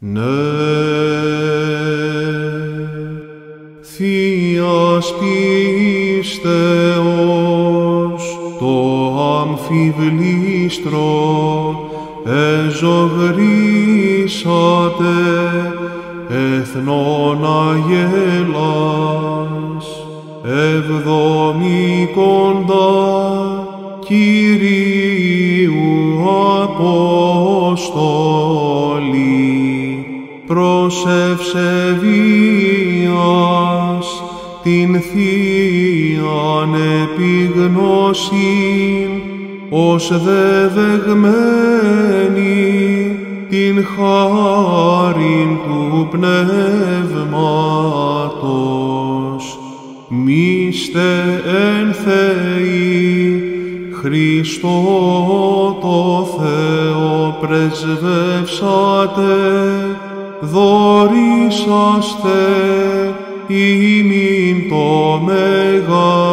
Ναι, Θείας πίστεως το αμφιβλίστρο εζωγρήσατε εθνών αγέλας ευδομικόντα Κυρίου Απόστολοι προς ευσεβίας την Θείαν επιγνώσιν ως δεδεγμένη την χάριν του Πνεύματος. Μίστε εν Θεή Χριστό το Θεό πρεσβεύσατε δωρήσαστε ημίν το Μέγα